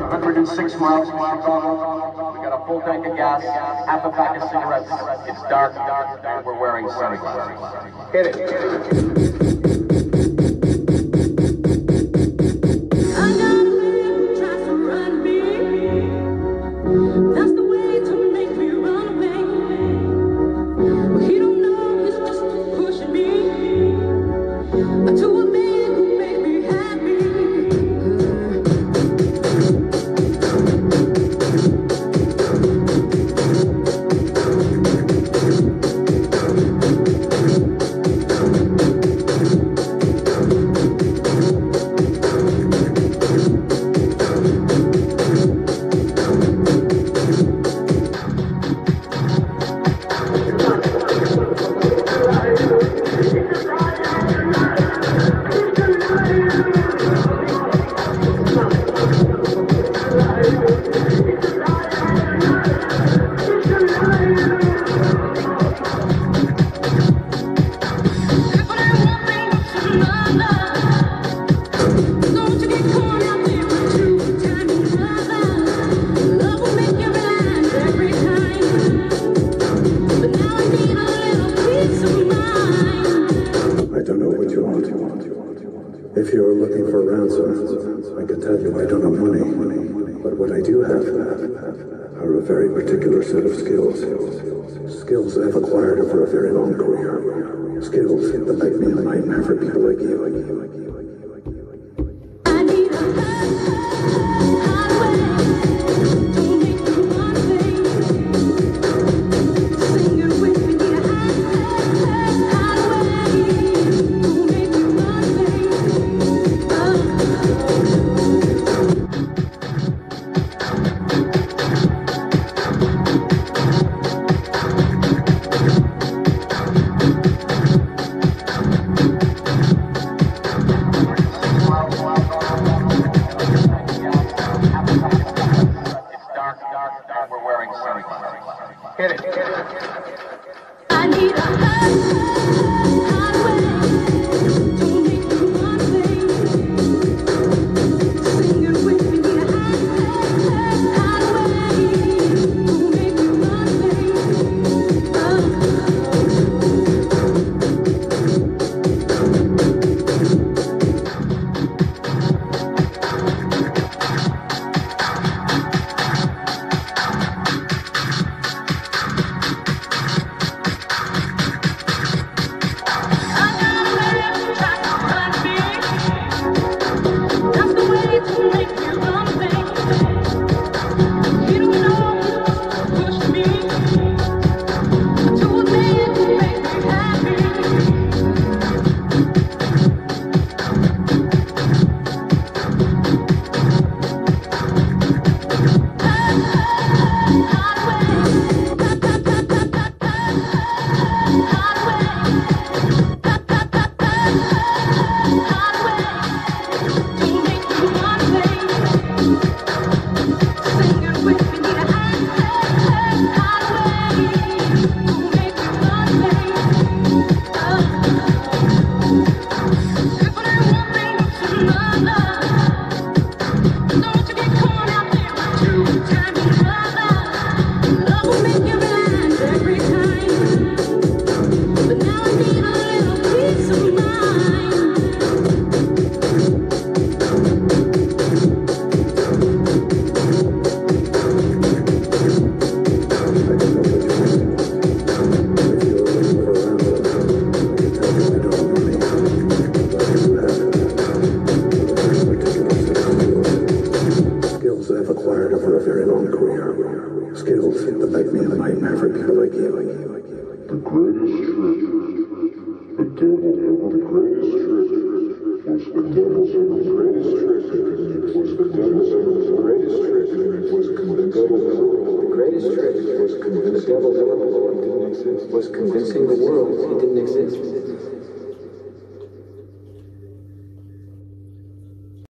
106 miles from Chicago. We got a full tank of gas, half a pack of cigarettes. It's dark, and we're wearing sunglasses. Hit it. If you're looking for ransom, uh, I can tell you I don't have money. But what I do have are a very particular set of skills. Skills I've acquired over a very long career. Skills that make me a nightmare for people like you. I need a very long career. Skills that make me a nightmare for people like you. The greatest trick, the devil, the greatest trick was the devil's the greatest trick was the devil's the greatest trick was the devil's The greatest trick was convincing the devil was convincing the world he didn't exist.